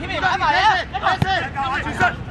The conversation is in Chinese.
你嘅来嘅来，来，来，举手！